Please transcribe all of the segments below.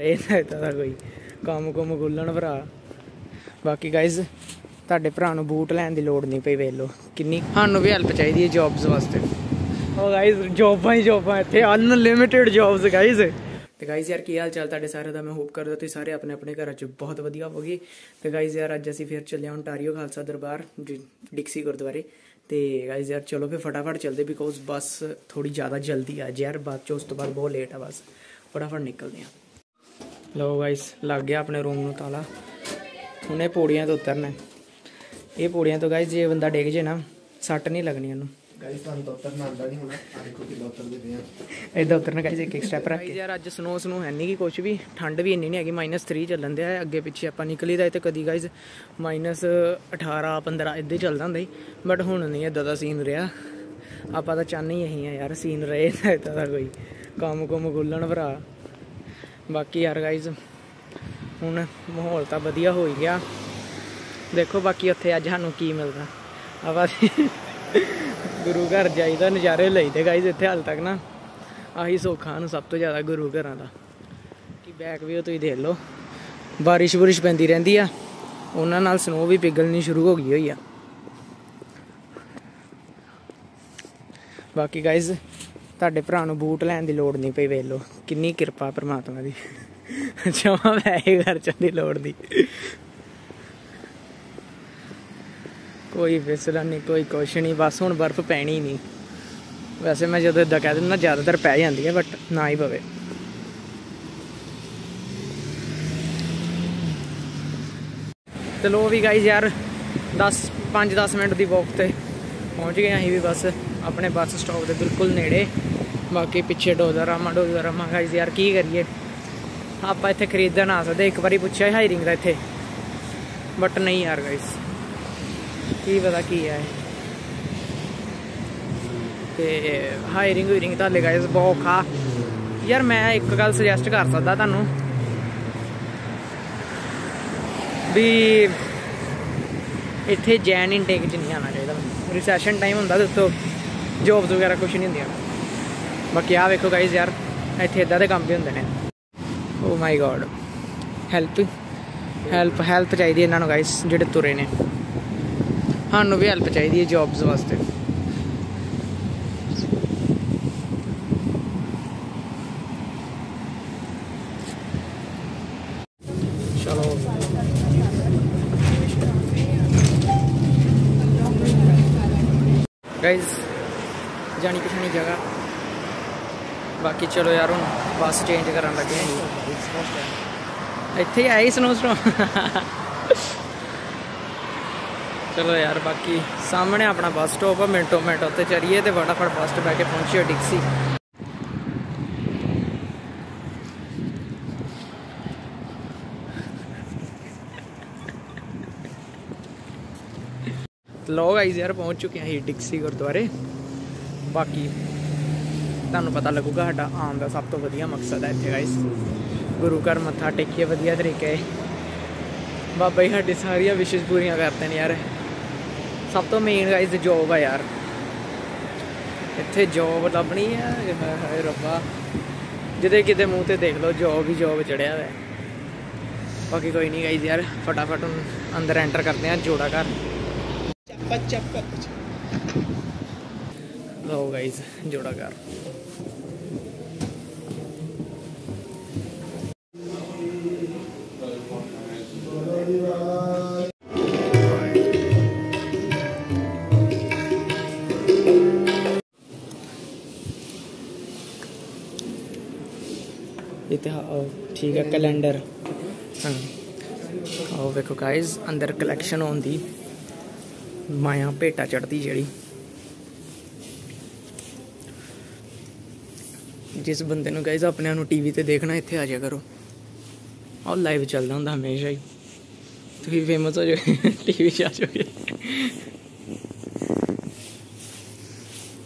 ਇਹ ਸਕਦਾ ਦਾ ਕੋਈ ਕੰਮ ਕੁਮ ਗੁੱਲਣ ਭਰਾ। ਬਾਕੀ ਗਾਇਜ਼ ਤੁਹਾਡੇ ਭਰਾ ਨੂੰ ਬੂਟ ਲੈਣ ਦੀ ਲੋੜ ਨਹੀਂ ਪਈ ਵੇਖ ਲਓ। ਕਿੰਨੀ ਸਾਨੂੰ ਵੀ ਹੈਲਪ ਚਾਹੀਦੀ ਹੈ ਜੌਬਸ ਵਾਸਤੇ। ਉਹ ਗਾਇਜ਼ ਜੌਬਾਂ ਹੀ ਜੌਬਾਂ ਇੱਥੇ ਅਨਲਿਮਿਟਿਡ ਜੌਬਸ ਗਾਇਜ਼ ਤੇ ਗਾਇਜ਼ ਯਾਰ, ਕੀ ਹਾਲ ਚਾਲ ਤੁਹਾਡੇ ਸਾਰਿਆਂ ਦਾ? ਮੈਂ ਹੋਪ ਕਰਦਾ ਤੁਸੀਂ ਸਾਰੇ ਆਪਣੇ ਆਪਣੇ ਘਰਾਂ 'ਚ ਬਹੁਤ ਵਧੀਆ ਹੋਵੋਗੇ। ਤੇ ਗਾਇਜ਼ ਯਾਰ, ਅੱਜ ਅਸੀਂ ਫਿਰ ਚੱਲੇ ਹਾਂ ਟਾਰੀਓ ਖਾਲਸਾ ਦਰਬਾਰ, ਜੀ- ਡਿਕਸੀ ਗੁਰਦੁਆਰੇ। ਤੇ ਗਾਇਜ਼ ਯਾਰ, ਚਲੋ ਫਿਰ ਫਟਾਫਟ ਚੱਲਦੇ ਬਿਕੋਜ਼ ਬੱਸ ਥੋੜੀ ਜ਼ਿਆਦਾ ਜਲਦੀ ਆ ਅੱਜ ਯਾਰ। ਬਾਅਦ ਚ ਉਸ ਤੋਂ ਬਾਅਦ ਬਹੁਤ ਲੇਟ ਆ ਬਸ। ਫਟਾਫਟ ਨਿਕਲਦੇ ਹਾਂ। ਲੋ ਗਾਇਸ ਲੱਗ ਗਿਆ ਆਪਣੇ ਰੂਮ ਨੂੰ ਤਾਲਾ। ਹੁਣੇ ਪੌੜੀਆਂ ਤੋਂ ਉਤਰਨਾ ਹੈ। ਇਹ ਪੌੜੀਆਂ ਤੋਂ ਗਾਇਸ ਜੇ ਬੰਦਾ ਡਿੱਗ ਜੇ ਨਾ ਸੱਟ ਨਹੀਂ ਲੱਗਣੀ ਉਹਨੂੰ। ਗਾਇਸ ਤੁਹਾਨੂੰ ਤਾਂ ਉਤਰਨਾ ਆਉਂਦਾ ਨਹੀਂ ਹੋਣਾ। ਆ ਦੇਖੋ ਕਿ ਉਤਰਦੇ ਪਏ ਆ। ਇਦਾਂ ਉਤਰਨਾ ਗਾਇਸ ਇੱਕ ਇੱਕ ਸਟੈਪ ਰੱਖ ਕੇ। ਯਾਰ ਅੱਜ ਸਨੋ ਸਨੋ ਹੈ ਨਹੀਂ ਕਿ ਕੁਝ ਵੀ। ਠੰਡ ਵੀ ਇੰਨੀ ਨਹੀਂ ਹੈਗੀ -3 ਚੱਲਣ ਦਿਆ ਹੈ। ਅੱਗੇ ਪਿੱਛੇ ਆਪਾਂ ਨਿਕਲੀ ਦਾ ਤੇ ਕਦੀ ਗਾਇਸ -18 15 ਇੱਦਾਂ ਹੀ ਚੱਲਦਾ ਹੁੰਦਾ ਸੀ। ਬਟ ਹੁਣ ਨਹੀਂ ਇਦਾਂ ਦਾ ਸੀਨ ਰਿਹਾ। ਆਪਾਂ ਤਾਂ ਚਾਹਨੇ ਹੀ ਇਹੀ ਆ ਯਾਰ ਸੀਨ ਰਹੇ ਇਦਾਂ ਦਾ ਕੋਈ। ਕੰਮ ਕੁਮ ਗੁੱਲਣ ਭਰਾ। ਬਾਕੀ ਯਾਰ ਗਾਇਸ ਹੁਣ ਮਾਹੌਲ ਤਾਂ ਵਧੀਆ ਹੋ ਹੀ ਗਿਆ। ਦੇਖੋ ਬਾਕੀ ਉੱਥੇ ਅੱਜ ਸਾਨੂੰ ਕੀ ਮਿਲਦਾ। ਆਪਾਂ ਗੁਰੂ ਘਰ ਜਾਈਦਾ ਨਜ਼ਾਰੇ ਲਈਦੇ ਗਾਇਸ ਇੱਥੇ ਹਾਲ ਤੱਕ ਨਾ। ਆਹੀ ਸੌਖਾ ਨੂੰ ਸਭ ਤੋਂ ਜ਼ਿਆਦਾ ਗੁਰੂ ਘਰਾਂ ਦਾ। ਕਿ ਬੈਕ ਵੀ ਤੁਸੀਂ ਦੇਖ ਲਓ। ਬਾਰਿਸ਼ ਬੁਰਿਸ਼ ਪੈਂਦੀ ਰਹਿੰਦੀ ਆ। ਉਹਨਾਂ ਨਾਲ ਸਨੋ ਵੀ ਪਿਘਲਣੀ ਸ਼ੁਰੂ ਹੋ ਗਈ ਹੋਈ ਆ। ਬਾਕੀ ਗਾਇਜ਼ ਤੁਹਾਡੇ ਭਰਾ ਨੂੰ ਬੂਟ ਲੈਣ ਦੀ ਲੋੜ ਨਹੀਂ ਪਈ, ਵੇਖ ਲਓ। ਕਿੰਨੀ ਕਿਰਪਾ ਪ੍ਰਮਾਤਮਾ ਦੀ। ਜਮਾ ਵੈਸੇ ਖਰਚਣ ਦੀ ਲੋੜ ਨਹੀਂ। ਕੋਈ ਫਿਸਲਣ ਨਹੀਂ, ਕੋਈ ਕੁਛ ਨਹੀਂ, ਬਸ ਹੁਣ ਬਰਫ਼ ਪੈਣੀ ਨਹੀਂ। ਵੈਸੇ ਮੈਂ ਜਦੋਂ ਇਦਾਂ ਕਹਿ ਦਿੰਦਾ, ਜ਼ਿਆਦਾਤਰ ਪੈ ਜਾਂਦੀ ਹੈ ਬਟ ਨਾ ਹੀ ਪਵੇ। ਚਲੋ ਵੀ ਗਾਈਜ਼ ਯਾਰ 10 5-10 ਮਿੰਟ ਦੀ ਵਾਕ ਤੇ ਪਹੁੰਚ ਗਏ ਅਸੀਂ ਵੀ ਬਸ। ਆਪਣੇ ਬੱਸ ਸਟਾਪ ਦੇ ਬਿਲਕੁਲ ਨੇੜੇ। ਬਾਕੀ ਪਿੱਛੇ ਡੋਜ਼ਰਾਮਾ ਡੋਜ਼ਰਾਮਾ ਗਾਈਜ਼ ਯਾਰ ਕੀ ਕਰੀਏ? ਆਪਾਂ ਇੱਥੇ ਖਰੀਦਣ ਆ ਸਕਦੇ। ਇੱਕ ਵਾਰੀ ਪੁੱਛਿਆ ਹਾਇਰਿੰਗ ਦਾ ਇੱਥੇ। ਬਟ ਨਹੀਂ ਯਾਰ ਗਾਈਜ਼ ਕੀ ਪਤਾ ਕੀ ਹੈ ਇਹ। ਤੇ ਹਾਇਰਿੰਗ ਹਾਇਰਿੰਗ ਤਾਂ ਲੈ ਗਾਇਸ ਬਹੁਤ ਔਖਾ। ਯਾਰ ਮੈਂ ਇੱਕ ਗੱਲ ਸੁਜੈਸਟ ਕਰ ਸਕਦਾ ਤੁਹਾਨੂੰ। ਵੀ ਇੱਥੇ ਜੈਨ ਇਨਟੇਕ ਚ ਨਹੀਂ ਆਉਣਾ ਚਾਹੀਦਾ। ਰਿਸੈਸ਼ਨ ਟਾਈਮ ਹੁੰਦਾ ਦੱਸੋ ਜੋਬਸ ਵਗੈਰਾ ਕੁਝ ਨਹੀਂ ਹੁੰਦੀਆਂ। ਬਾਕੀ ਆ ਵੇਖੋ ਗਾਇਸ ਯਾਰ, ਇੱਥੇ ਇਦਾਂ ਦੇ ਕੰਮ ਵੀ ਹੁੰਦੇ ਨੇ। ਓ my god help help help ਚਾਹੀਦੀ ਇਹਨਾਂ ਨੂੰ ਗਾਇਸ ਜਿਹੜੇ ਤੁਰੇ ਨੇ। ਸਾਨੂੰ ਵੀ ਹੈਲਪ ਚਾਹੀਦੀ ਹੈ ਜੌਬਸ ਵਾਸਤੇ। ਚਲੋ। ਗਾਇਜ਼ ਜਾਣੀ ਪਛਾਣੀ ਜਗ੍ਹਾ। ਬਾਕੀ ਚਲੋ ਯਾਰ, ਹੁਣ ਬੱਸ ਚੇਂਜ ਕਰਨ ਲੱਗੇ ਹਾਂ ਇੱਥੇ ਆਈ ਸਨੋ ਸਟੋਮ ਚਲੋ ਯਾਰ, ਬਾਕੀ ਸਾਹਮਣੇ ਆਪਣਾ ਬੱਸ ਸਟਾਪ ਆ, ਮਿੰਟੋ ਮਿੰਟ ਉੱਤੇ ਚੜੀਏ ਤੇ ਫਟਾਫਟ ਬੱਸ ਤੇ ਬੈ ਕੇ ਪਹੁੰਚੀਏ ਡਿਕਸੀ ਲੋ ਗਾਈਜ਼ ਯਾਰ, ਪਹੁੰਚ ਚੁੱਕੇ ਹਾਂ ਹੀ ਡਿਕਸੀ ਗੁਰਦੁਆਰੇ। ਬਾਕੀ ਤੁਹਾਨੂੰ ਪਤਾ ਲੱਗੂਗਾ ਸਾਡਾ ਆਉਣ ਦਾ ਸਭ ਤੋਂ ਵਧੀਆ ਮਕਸਦ ਹੈ ਇੱਥੇ ਗਾਈਜ਼ ਗੁਰੂ ਘਰ ਮੱਥਾ ਟੇਕੀਏ, ਵਧੀਆ ਤਰੀਕੇ ਬਾਬਾ ਜੀ, ਸਾਡੀ ਸਾਰੀਆਂ ਵਿਸ਼ੇਸ਼ ਪੂਰੀਆਂ ਕਰਦੇ ਨੇ ਯਾਰ। ਸਭ ਤੋਂ ਮੇਨ ਗਾਈਜ਼ ਜੋਬ ਆ ਯਾਰ। ਇੱਥੇ ਜੋਬ ਲੱਭਣੀ ਹੈ ਹਾਏ ਰੱਬਾ। ਜਿਹਦੇ ਕਿਤੇ ਮੂੰਹ ਤੇ ਦੇਖ ਲਓ ਜੋਬ ਹੀ ਜੋਬ ਚੜਿਆ ਹੋਇਆ। ਬਾਕੀ ਕੋਈ ਨਹੀਂ ਗਾਈਜ਼ ਯਾਰ, ਫਟਾਫਟ ਅੰਦਰ ਐਂਟਰ ਕਰਦੇ ਆ ਜੋੜਾ ਘਰ। ਲਓ ਗਾਈਜ਼ ਜੋੜਾ ਘਰ ਇੱਥੇ ਆਹ ਠੀਕ ਹੈ ਕੈਲੰਡਰ ਹਾਂ ਆਓ ਵੇਖੋ ਗਾਇਜ਼ ਅੰਦਰ ਕਲੈਕਸ਼ਨ ਹੁੰਦੀ ਮਾਇਆ ਭੇਟਾ ਚੜਦੀ ਜਿਹੜੀ ਜਿਸ ਬੰਦੇ ਨੂੰ ਗਾਇਜ਼ ਆਪਣਿਆਂ ਨੂੰ ਟੀਵੀ ਤੇ ਦੇਖਣਾ ਇੱਥੇ ਆ ਜਾਇਆ ਕਰੋ। ਆਹ ਲਾਈਵ ਚੱਲਦਾ ਹੁੰਦਾ ਹਮੇਸ਼ਾ ਹੀ। ਤੁਸੀਂ ਫੇਮਸ ਹੋ ਜਾਓਗੇ ਟੀਵੀ 'ਚ ਆ ਜਾਓਗੇ।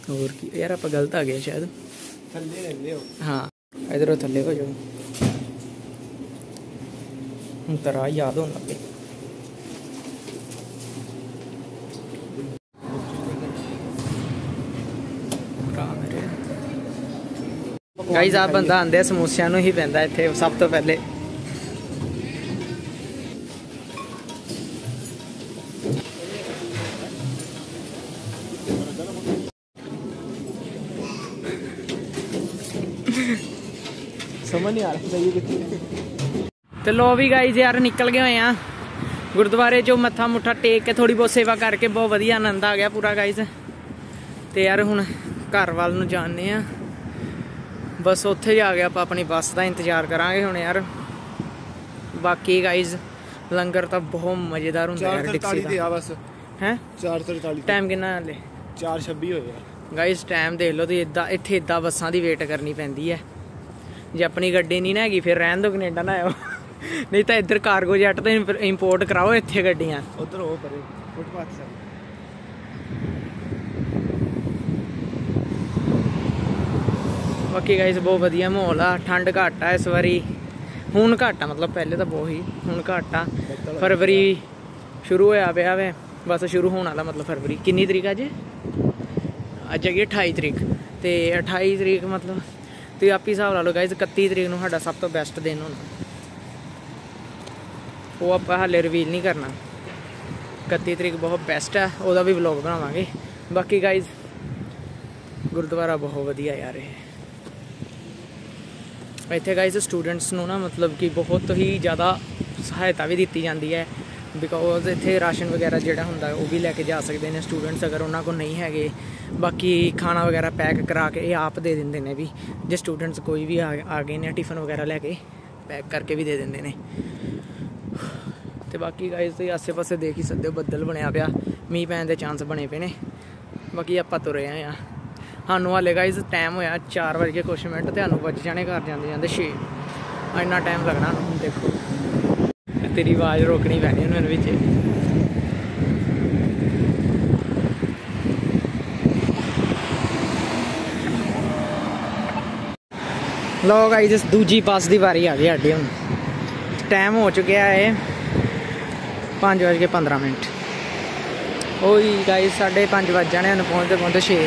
ਹੋਰ ਕੀ? ਯਾਰ ਆਪਾਂ ਗਲਤ ਆ ਗਏ ਸ਼ਾਇਦ। ਥੱਲੇ ਰਹਿੰਦੇ ਹੋ। ਹਾਂ। ਇਧਰੋਂ ਥੱਲੇ ਹੋ ਜਾਓ। ਹੁਣ ਤਾਂ ਰਾਹ ਯਾਦ ਹੋਣ ਲੱਗੇ ਗਾਈਜ਼ ਆ ਬੰਦਾ ਆਂਦੇ ਸਮੋਸਿਆਂ ਨੂੰ ਹੀ ਪੈਂਦਾ ਇੱਥੇ ਸਭ ਤੋਂ ਪਹਿਲੇ। ਸਮਝ ਨਹੀਂ ਆ ਰਿਹਾ ਸਹੀ ਕਿੱਥੇ ਤੇ ਲੋ ਵੀ ਗਾਈਜ਼ ਯਾਰ ਨਿਕਲ ਗਏ ਹੋਏ ਆ। ਗੁਰਦੁਆਰੇ ਚੋਂ ਮੱਥਾ ਮੁੱਠਾ ਟੇਕ ਕੇ ਥੋੜੀ ਬਹੁਤ ਸੇਵਾ ਕਰਕੇ ਬਹੁਤ ਵਧੀਆ ਆਨੰਦ ਆ ਗਿਆ ਪੂਰਾ ਗਾਈਜ਼ ਤੇ ਯਾਰ ਹੁਣ ਘਰ ਵੱਲ ਨੂੰ ਜਾਣੇ ਆ। ਬਸ ਉੱਥੇ ਜਾ ਕੇ ਆਪਾਂ ਆਪਣੀ ਬੱਸ ਦਾ ਇੰਤਜ਼ਾਰ ਕਰਾਂਗੇ ਹੁਣ ਯਾਰ। ਬਾਕੀ ਗਾਈਜ਼ ਲੰਗਰ ਤਾਂ ਬਹੁਤ ਮਜ਼ੇਦਾਰ ਹੁੰਦਾ ਯਾਰ 443 ਡਿਕਸੀ ਤੇ ਦਾ। ਆ ਬਸ। ਹੈ? 443 ਟਾਈਮ ਕਿੰਨਾ ਹੈ ਹਲੇ 426 ਹੋਏ ਆ ਗਾਈਸ ਟਾਈਮ ਦੇਖ ਲਓ ਤੁਸੀਂ ਇਦਾਂ ਇੱਥੇ ਇਦਾਂ ਬੱਸਾਂ ਦੀ ਵੇਟ ਕਰਨੀ ਪੈਂਦੀ ਹੈ। ਜੇ ਆਪਣੀ ਗੱਡੀ ਨਹੀਂ ਨਾ ਹੈਗੀ ਫਿਰ ਰਹਿਣ ਦੋ ਕੈਨੇਡਾ ਨਾ ਆਇਓ। ਨਹੀਂ ਤਾਂ ਇੱਧਰ ਕਾਰਗੋ ਜੈਟ ਤੇ ਇੰਪੋਰਟ ਕਰਾਓ ਇੱਥੇ ਗੱਡੀਆਂ। ਉਧਰ ਉਹ ਪਰੇ ਫੁੱਟਪਾਥ ਸਰ ਬਾਕੀ ਗਾਈਸ ਬਹੁਤ ਵਧੀਆ ਮਾਹੌਲ ਆ। ਠੰਡ ਘੱਟ ਆ ਇਸ ਵਾਰੀ। ਹੁਣ ਘੱਟ ਆ, ਮਤਲਬ ਪਹਿਲੇ ਤਾਂ ਬਹੁਤ ਹੀ, ਹੁਣ ਘੱਟ ਆ। ਫਰਵਰੀ ਸ਼ੁਰੂ ਹੋਇਆ ਪਿਆ ਵੇ। ਬਸ ਸ਼ੁਰੂ ਹੋਣ ਵਾਲਾ ਮਤਲਬ ਫਰਵਰੀ। ਕਿੰਨੀ ਤਰੀਕ ਅੱਜ? ਅੱਜ ਹੈਗੀ 28 ਤਰੀਕ। ਤੇ 28 ਤਰੀਕ ਮਤਲਬ, ਤੁਸੀਂ ਆਪੀ ਹਿਸਾਬ ਲਾ ਲਓ ਗਾਈਸ 31 ਤਰੀਕ ਨੂੰ ਸਾਡਾ ਸਭ ਤੋਂ ਬੈਸਟ ਦਿਨ ਹੋਣਾ। ਉਹ ਆਪਾਂ ਹਾਲੇ ਰਿਵੀਲ ਨਹੀਂ ਕਰਨਾ। 31 ਤਰੀਕ ਬਹੁਤ ਬੈਸਟ ਆ। ਉਹਦਾ ਵੀ ਵਲੌਗ ਬਣਾਵਾਂਗੇ। ਬਾਕੀ ਗਾਈਸ ਗੁਰਦੁਆਰਾ ਬਹੁਤ ਵਧੀਆ ਯਾਰ ਇਹ। ਇੱਥੇ ਗਾਈਸ ਸਟੂਡੈਂਟਸ ਨੂੰ ਨਾ ਮਤਲਬ ਕਿ ਬਹੁਤ ਹੀ ਜ਼ਿਆਦਾ ਸਹਾਇਤਾ ਵੀ ਦਿੱਤੀ ਜਾਂਦੀ ਹੈ। ਬਿਕੋਜ਼ ਇੱਥੇ ਰਾਸ਼ਨ ਵਗੈਰਾ ਜਿਹੜਾ ਹੁੰਦਾ ਉਹ ਵੀ ਲੈ ਕੇ ਜਾ ਸਕਦੇ ਨੇ ਸਟੂਡੈਂਟਸ ਅਗਰ ਉਹਨਾਂ ਕੋਲ ਨਹੀਂ ਹੈਗੇ। ਬਾਕੀ ਖਾਣਾ ਵਗੈਰਾ ਪੈਕ ਕਰਾ ਕੇ ਇਹ ਆਪ ਦੇ ਦਿੰਦੇ ਨੇ ਵੀ। ਜੇ ਸਟੂਡੈਂਟਸ ਕੋਈ ਵੀ ਆ ਆ ਗਏ ਨੇ ਟਿਫਨ ਵਗੈਰਾ ਲੈ ਕੇ ਪੈਕ ਕਰਕੇ ਵੀ ਦੇ ਦਿੰਦੇ ਨੇ। ਤੇ ਬਾਕੀ ਗਾਇਸ ਤੁਸੀਂ ਆਸੇ-ਪਾਸੇ ਦੇਖ ਹੀ ਸਕਦੇ ਹੋ, ਬੱਦਲ ਬਣਿਆ ਪਿਆ। ਮੀਂਹ ਪੈਣ ਦੇ ਚਾਂਸ ਬਣੇ ਪਏ ਨੇ। ਬਾਕੀ ਆਪਾਂ ਤੁਰੇ ਆਏ ਆ ਸਾਨੂੰ ਹਾਲੇ ਗਾਇਸ ਟਾਈਮ ਹੋਇਆ 4 ਵਜੇ ਕੁਛ ਮਿੰਟ ਤੇ ਸਾਨੂੰ ਵੱਜ ਜਾਣੇ, ਘਰ ਜਾਂਦੇ ਜਾਂਦੇ 6 ਇੰਨਾ ਟਾਈਮ ਲੱਗਣਾ ਹੁਣ ਦੇਖੋ। ਤੇਰੀ ਆਵਾਜ਼ ਰੋਕਣੀ ਪੈਣੀ ਹੁਣ ਮੈਨੂੰ ਵਿੱਚ। ਲੋ ਗਾਇਸ ਦੂਜੀ ਬੱਸ ਦੀ ਵਾਰੀ ਆ ਗਈ ਸਾਡੀ ਹੁਣ। ਟਾਈਮ ਹੋ ਚੁੱਕਿਆ ਹੈ 5:15 ਮਿੰਟ। ਓਈ ਗਾਇਸ 5:30 ਵੱਜ ਜਾਣੇ ਹਨ ਪਹੁੰਚਦੇ ਪਹੁੰਚਦੇ 6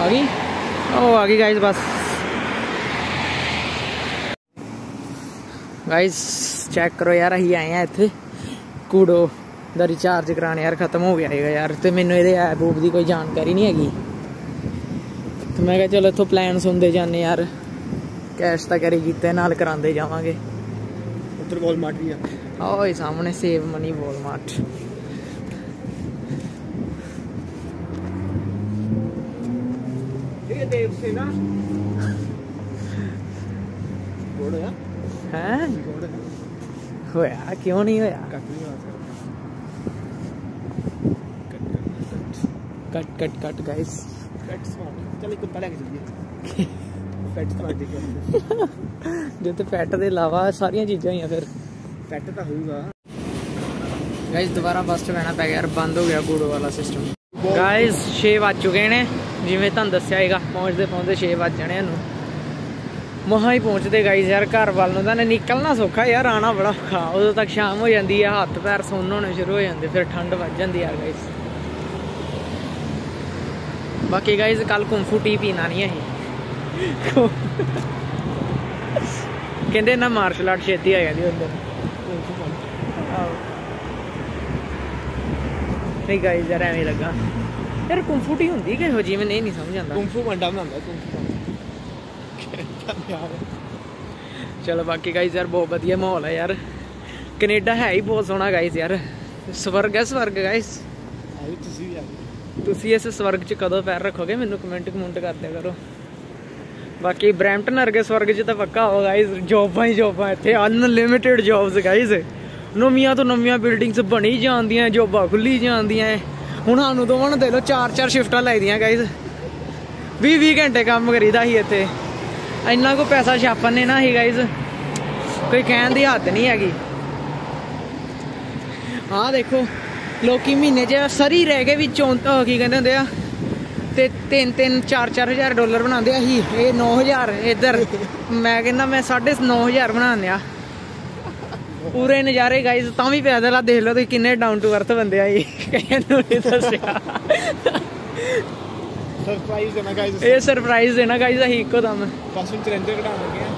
ਆ ਗਈ? ਉਹ ਆ ਗਈ ਗਾਇਸ ਬਸ। ਗਾਇਸ ਚੈੱਕ ਕਰੋ ਯਾਰ ਅਸੀਂ ਆਏ ਆ ਇੱਥੇ। ਕੂੜੋ ਦਾ ਰਿਚਾਰਜ ਕਰਾਣੇ ਯਾਰ ਖਤਮ ਹੋ ਗਿਆ ਹੈਗਾ ਯਾਰ। ਤੇ ਮੈਨੂੰ ਇਹਦੇ ਐਪ ਊਪ ਦੀ ਕੋਈ ਜਾਣਕਾਰੀ ਨਹੀਂ ਹੈਗੀ। ਤੇ ਮੈਂ ਕਿਹਾ ਚਲੋ ਇੱਥੋਂ ਪਲਾਨ ਸੁਣਦੇ ਜਾਂਦੇ ਯਾਰ। ਕੈਸ਼ ਤਾਂ ਕਰੀ ਕੀਤੇ ਨਾਲ ਕਰਾਉਂਦੇ ਜਾਵਾਂਗੇ। ਉਧਰ ਵਾਲਮਾਰਟ ਵੀ ਆ। ਓਏ ਸਾਹਮਣੇ ਸੇਵ ਮਨੀ ਵਾਲਮਾਰਟ ਇਹ ਦੇਵ ਸੇ ਨਾ ਕੋੜ ਆ ਹੈ ਕੋੜ ਹੋਇਆ ਕਿਉਂ ਨਹੀਂ ਹੋਇਆ ਕੱਟ ਨਹੀਂ ਆ ਕੱਟ ਕੱਟ ਕੱਟ ਗਾਇਸ ਕੱਟ ਸਮਾਰਟ ਚੱਲ ਇੱਕ ਕੁੱਤਾ ਲੈ ਕੇ ਚੱਲੀਏ ਪੈਟ ਸਮਾਰਟ ਦੇ ਕੇ ਜੇ ਤੇ ਪੈਟ ਦੇ ਇਲਾਵਾ ਸਾਰੀਆਂ ਚੀਜ਼ਾਂ ਹੀ ਆ ਫਿਰ ਪੈਟ ਤਾਂ ਹੋਊਗਾ ਗਾਇਸ ਦੁਬਾਰਾ ਬੱਸ 'ਚ ਬਹਿਣਾ ਪੈ ਗਿਆ ਯਾਰ ਬੰਦ ਹੋ ਗਿਆ ਕੂੜੋ ਵਾਲਾ ਸਿਸਟਮ ਗਾਇਸ 6 ਵੱਜ ਚੁੱਕੇ ਨੇ ਜਿਵੇਂ ਤੁਹਾਨੂੰ ਦੱਸਿਆ ਹੈਗਾ ਪਹੁੰਚਦੇ ਪਹੁੰਚਦੇ 6 ਵੱਜ ਜਾਣੇ ਇਹਨੂੰ। ਮਹਾ ਹੀ ਪਹੁੰਚਦੇ ਗਾਇਸ ਯਾਰ, ਘਰ ਵੱਲ ਨੂੰ ਤਾਂ ਨਿਕਲਣਾ ਸੌਖਾ ਯਾਰ ਆਣਾ ਬੜਾ ਔਖਾ। ਉਦੋਂ ਤੱਕ ਸ਼ਾਮ ਹੋ ਜਾਂਦੀ ਹੈ ਹੱਥ ਪੈਰ ਸੁੰਨ ਹੋਣੇ ਸ਼ੁਰੂ ਹੋ ਜਾਂਦੇ, ਫਿਰ ਠੰਡ ਵੱਜ ਜਾਂਦੀ ਯਾਰ ਗਾਇਸ ਬਾਕੀ ਗਾਇਸ ਕੱਲ ਕੁੰਫੂ ਟੀ ਪੀਣਾ ਨਹੀਂ ਅਸੀਂ। ਕਹਿੰਦੇ ਨਾ ਮਾਰਸ਼ਲ ਆਰਟ ਛੇਤੀ ਆ ਜਾਂਦੀ ਹੁੰਦੇ। ਨਹੀਂ ਗਾਇਸ ਯਾਰ, ਐਵੇਂ ਲੱਗਾ। ਯਾਰ ਕੁੰਫੂ ਟੀ ਹੁੰਦੀ ਕਿਹੋ ਜੀ ਮੈਨੂੰ ਇਹ ਨਹੀਂ ਸਮਝ ਆਉਂਦਾ। ਕੁੰਫੂ ਮੰਡਾ ਬਣਾਉਂਦਾ ਕੁੰਫੂ ਯਾਰ ਚਲੋ ਬਾਕੀ ਗਾਇਸ ਯਾਰ ਬਹੁਤ ਵਧੀਆ ਮਾਹੌਲ ਹੈ ਯਾਰ। ਕੈਨੇਡਾ ਹੈ ਹੀ ਬਹੁਤ ਸੋਹਣਾ ਗਾਇਸ ਯਾਰ। ਸਵਰਗ ਹੈ ਸਵਰਗ ਗਾਇਸ ਆਈ ਤੁਸੀਂ ਵੀ ਆ ਤੁਸੀਂ ਇਸ ਸਵਰਗ 'ਚ ਕਦੋਂ ਪੈਰ ਰੱਖੋਗੇ ਮੈਨੂੰ ਕਮੈਂਟ ਕਮੈਂਟ ਕਰ ਦਿਆ ਕਰੋ। ਬਾਕੀ ਬ੍ਰੈਂਪਟਨ ਵਰਗੇ ਸਵਰਗ 'ਚ ਤਾਂ ਪੱਕਾ ਹੋ ਗਾਇਸ ਜੋਬਾਂ ਹੀ ਜੋਬਾਂ ਇੱਥੇ ਅਨਲਿਮਿਟਿਡ ਜੌਬਸ ਗਾਇਸ ਨਵੀਆਂ ਤੋਂ ਨਵੀਆਂ ਬਿਲਡਿੰਗਸ ਬਣੀ ਜਾਂਦੀਆਂ ਜੋਬਾਂ ਖੁੱਲੀ ਜਾਂਦੀਆਂ। ਹੁਣ ਸਾਨੂੰ ਦੋਵਾਂ ਨੂੰ ਦੇ ਲਓ ਚਾਰ ਚਾਰ ਸ਼ਿਫਟਾਂ ਲੱਗਦੀਆਂ ਗਾਇਸ 20 20 ਘੰਟੇ ਕੰਮ ਕਰੀਦਾ ਸੀ ਇੱਥੇ। ਇੰਨਾ ਕੋ ਪੈਸਾ ਛਾਪਣ ਨੇ ਨਾ ਸੀ ਗਾਇਸ ਕੋਈ ਕਹਿਣ ਦੀ ਹੱਦ ਨਹੀਂ ਹੈਗੀ। ਆਹ ਦੇਖੋ, ਲੋਕੀ ਮਹੀਨੇ 'ਚ ਸਰੀ ਰਹਿ ਕੇ ਵੀ ਚੌਂ ਕੀ ਕਹਿੰਦੇ ਹੁੰਦੇ ਆ। ਤੇ 3 3 4 4000 ਡਾਲਰ ਬਣਾਉਂਦੇ ਆ ਹੀ ਇਹ 9000 ਇੱਧਰ। ਮੈਂ ਕਹਿੰਦਾ ਮੈਂ 9500 ਬਣਾਉਂਦੇ ਆ। ਪੂਰੇ ਨਜ਼ਾਰੇ ਗਾਈਜ਼ ਤਾਂ ਵੀ ਪੈਦਲ ਆ ਦੇਖ ਲਓ ਤੁਸੀਂ ਕਿੰਨੇ ਡਾਊਨ ਟੂ ਅਰਥ ਬੰਦੇ ਆ ਇਹ ਕਈਆਂ ਨੂੰ ਨਹੀਂ ਦੱਸਿਆ। ਸਰਪ੍ਰਾਈਜ਼ ਦੇਣਾ ਗਾਇਸ ਇਹ ਸਰਪ੍ਰਾਈਜ਼ ਦੇਣਾ ਗਾਇਜ਼ ਅਸੀਂ ਇੱਕੋ ਦਮ। ਬਸ ਹੁਣ ਚੈਲੰਜਰ ਕਢਾਉਣ ਲੱਗੇ ਆ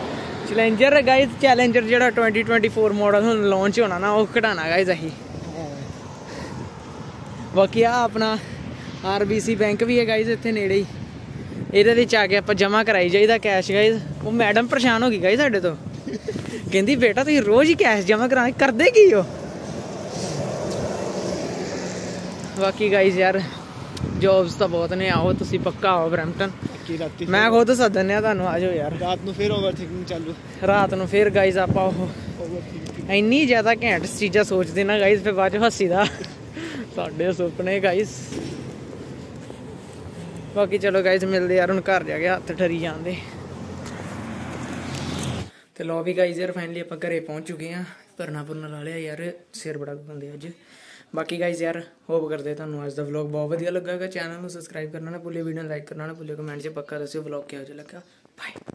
ਚੈਲੰਜਰ ਗਾਇਜ਼ ਚੈਲੰਜਰ ਜਿਹੜਾ 2024 ਮਾਡਲ ਹੁਣ ਲਾਂਚ ਹੋਣਾ ਨਾ ਉਹ ਕਢਾਣਾ ਗਾਇਜ਼ ਅਸੀਂ। ਬਾਕੀ ਆ ਆਪਣਾ ਆਰਬੀਸੀ ਬੈਂਕ ਵੀ ਹੈ ਗਾਇਜ਼ ਇੱਥੇ ਨੇੜੇ ਹੀ। ਇਹਦੇ ਵਿੱਚ ਆ ਕੇ ਆਪਾਂ ਜਮਾ ਕਰਾਈ ਜਾਈਦਾ ਕੈਸ਼ ਗਾਇਜ਼ ਉਹ ਮੈਡਮ ਪਰੇਸ਼ਾਨ ਹੋ ਗਈ ਗਾਇਜ਼ ਸਾਡੇ ਤੋਂ। ਕਹਿੰਦੀ ਬੇਟਾ ਤੁਸੀਂ ਰੋਜ਼ ਹੀ ਕੈਸ਼ ਜਮਾ ਕਰਾ ਕਰਦੇ ਕੀ ਹੋ? ਬਾਕੀ ਗਾਇਜ਼ ਯਾਰ ਜੌਬਸ ਤਾਂ ਬਹੁਤ ਨੇ ਆਓ ਤੁਸੀਂ ਪੱਕਾ ਆਓ ਬਰੈਂਪਟਨ। ਕੀ ਰਾਤੀ ਮੈਂ ਖੁਦ ਸੱਦਨਿਆ ਤੁਹਾਨੂੰ ਆਜੋ ਯਾਰ। ਰਾਤ ਨੂੰ ਫਿਰ ਓਵਰਥਿੰਕਿੰਗ ਚਾਲੂ। ਰਾਤ ਨੂੰ ਫੇਰ ਗਾਇਜ਼ ਆਪਾਂ ਉਹ ਇੰਨੀ ਜ਼ਿਆਦਾ ਘੈਂਟ ਚੀਜ਼ਾਂ ਸੋਚਦੇ ਨਾ ਗਾਇਜ਼ ਫਿਰ ਬਾਅਦ ਚ ਹੱਸੀਦਾ। ਸਾਡੇ ਸੁਪਨੇ ਗਾਇਜ਼ ਬਾਕੀ ਚਲੋ ਗਾਇਜ਼ ਮਿਲਦੇ ਯਾਰ ਹੁਣ ਘਰ ਜਾ ਕੇ ਹੱਥ ਠਰੀ ਜਾਂਦੇ। ਤੇ ਲੋ ਵੀ ਗਾਈਜ਼ ਯਾਰ ਫਾਈਨਲੀ ਆਪਾਂ ਘਰੇ ਪਹੁੰਚ ਚੁੱਕੇ ਆ ਭਰਨਾ ਭਰਨਾ ਲਾ ਲਿਆ ਯਾਰ, ਸਿਰ ਬੜਾ ਬੰਦੇ ਅੱਜ। ਬਾਕੀ ਗਾਈਜ਼ ਯਾਰ ਹੋਪ ਕਰਦੇ ਤੁਹਾਨੂੰ ਅੱਜ ਦਾ ਵਲੌਗ ਬਹੁਤ ਵਧੀਆ ਲੱਗਾਗਾ ਚੈਨਲ ਨੂੰ ਸਬਸਕ੍ਰਾਈਬ ਕਰਨਾ ਨਾ ਭੁੱਲਿਓ ਵੀਡੀਓ ਨੂੰ ਲਾਈਕ ਕਰਨਾ ਨਾ ਭੁੱਲੇ ਕਮੈਂਟ 'ਚ ਪੱਕਾ ਦੱਸਿਓ ਵਲੌਗ ਕਿਹੋ ਜਿਹਾ ਲੱਗਾ। ਬਾਏ